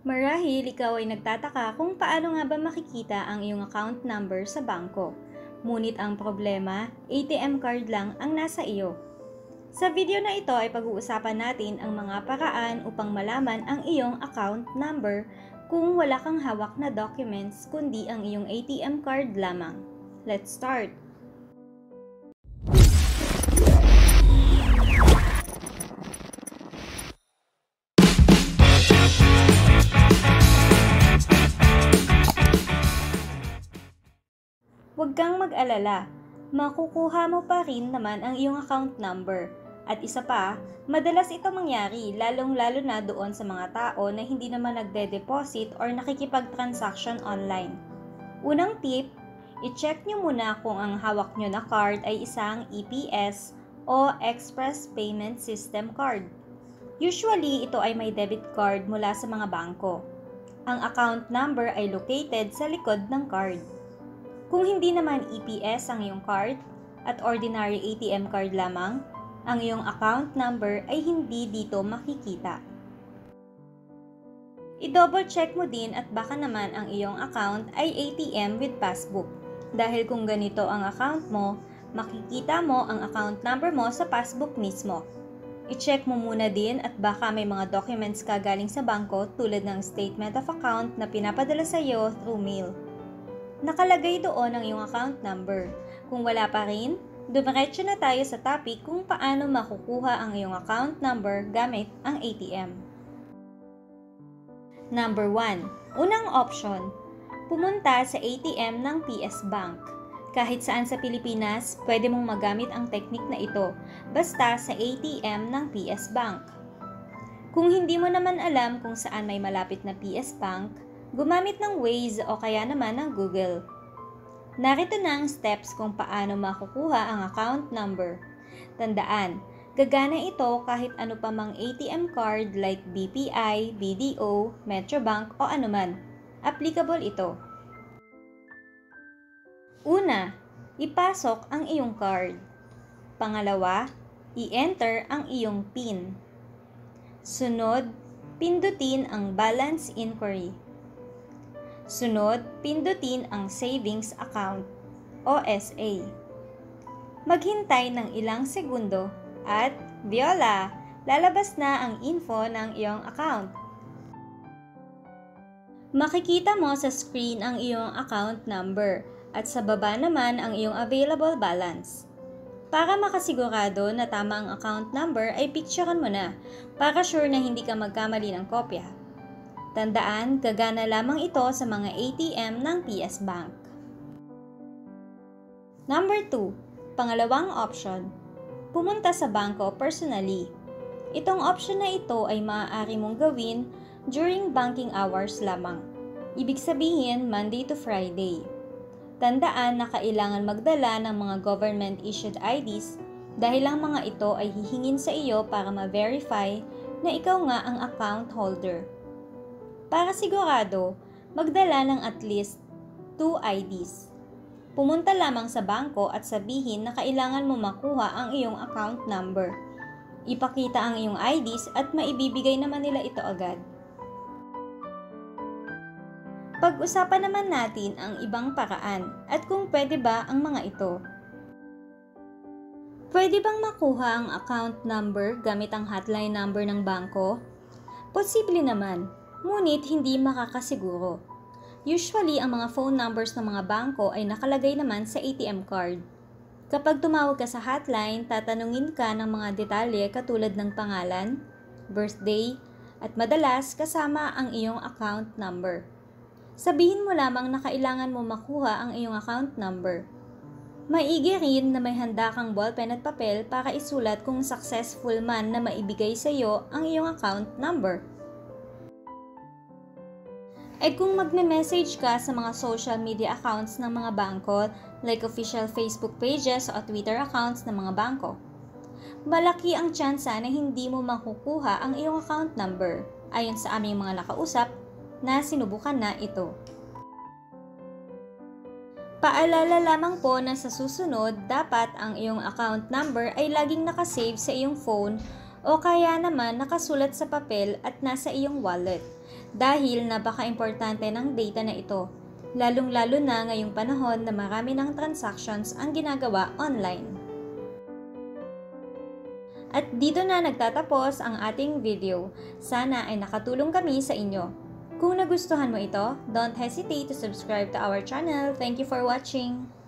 Marahil ikaw ay nagtataka kung paano nga ba makikita ang iyong account number sa bangko. Ngunit ang problema, ATM card lang ang nasa iyo. Sa video na ito ay pag-uusapan natin ang mga paraan upang malaman ang iyong account number kung wala kang hawak na documents kundi ang iyong ATM card lamang. Let's start! Huwag kang mag-alala. Makukuha mo pa rin naman ang iyong account number. At isa pa, madalas ito mangyari lalong-lalo na doon sa mga tao na hindi naman nagde-deposit or nakikipag-transaction online. Unang tip, i-check nyo muna kung ang hawak nyo na card ay isang EPS o Express Payment System card. Usually, ito ay may debit card mula sa mga bangko. Ang account number ay located sa likod ng card. Kung hindi naman EPS ang iyong card at ordinary ATM card lamang, ang iyong account number ay hindi dito makikita. I-double check mo din at baka naman ang iyong account ay ATM with passbook. Dahil kung ganito ang account mo, makikita mo ang account number mo sa passbook mismo. I-check mo muna din at baka may mga documents ka galing sa bangko tulad ng statement of account na pinapadala sa iyo through mail. Nakalagay doon ang iyong account number. Kung wala pa rin, dumiretso na tayo sa topic kung paano makukuha ang iyong account number gamit ang ATM. Number 1. Unang option, pumunta sa ATM ng PS Bank. Kahit saan sa Pilipinas, pwede mong magamit ang teknik na ito, basta sa ATM ng PS Bank. Kung hindi mo naman alam kung saan may malapit na PS Bank, Gumamit ng Waze o kaya naman ng Google. Narito na ang steps kung paano makukuha ang account number. Tandaan, gagana ito kahit ano pa mang ATM card like BPI, BDO, Metrobank o anuman. Applicable ito. Una, ipasok ang iyong card. Pangalawa, i-enter ang iyong PIN. Sunod, pindutin ang balance inquiry. Sunod, pindutin ang Savings Account o SA. Maghintay ng ilang segundo at Viola, lalabas na ang info ng iyong account. Makikita mo sa screen ang iyong account number at sa baba naman ang iyong available balance. Para makasigurado na tama ang account number ay picturean mo na para sure na hindi ka magkamali ng kopya. Tandaan, gagana lamang ito sa mga ATM ng PS Bank. Number 2. Pangalawang option. Pumunta sa bangko personally. Itong option na ito ay maaari mong gawin during banking hours lamang. Ibig sabihin, Monday to Friday. Tandaan na kailangan magdala ng mga government-issued IDs dahil ang mga ito ay hihingin sa iyo para ma-verify na ikaw nga ang account holder. Para sigurado, magdala ng at least 2 IDs. Pumunta lamang sa bangko at sabihin na kailangan mo makuha ang iyong account number. Ipakita ang iyong IDs at maibibigay naman nila ito agad. Pag-usapan naman natin ang ibang paraan at kung pwede ba ang mga ito. Pwede bang makuha ang account number gamit ang hotline number ng bangko? Posible naman, ngunit hindi makakasiguro. Usually, ang mga phone numbers ng mga bangko ay nakalagay naman sa ATM card. Kapag tumawag ka sa hotline, tatanungin ka ng mga detalye katulad ng pangalan, birthday, at madalas kasama ang iyong account number. Sabihin mo lamang na kailangan mo makuha ang iyong account number. Maigi rin na may handa kang ballpen at papel para isulat kung successful man na maibigay sa iyo ang iyong account number ay kung magne-message ka sa mga social media accounts ng mga bangko like official Facebook pages o Twitter accounts ng mga bangko. Malaki ang tsansa na hindi mo makukuha ang iyong account number ayon sa aming mga nakausap na sinubukan na ito. Paalala lamang po na sa susunod, dapat ang iyong account number ay laging nakasave sa iyong phone o kaya naman nakasulat sa papel at nasa iyong wallet dahil napaka-importante ng data na ito, lalong-lalo na ngayong panahon na marami ng transactions ang ginagawa online. At dito na nagtatapos ang ating video. Sana ay nakatulong kami sa inyo. Kung nagustuhan mo ito, don't hesitate to subscribe to our channel. Thank you for watching!